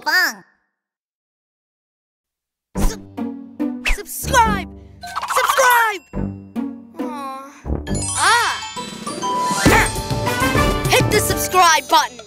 fun. subscribe! Subscribe! Aw. Ah! Hit the subscribe button!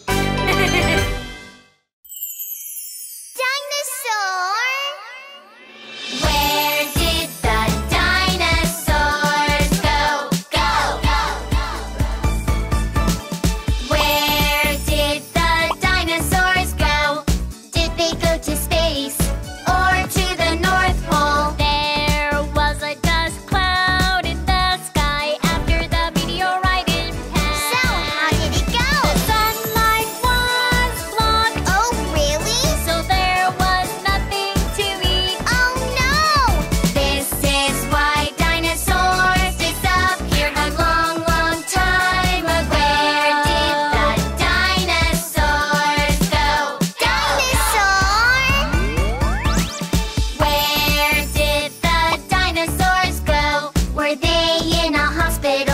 in a hospital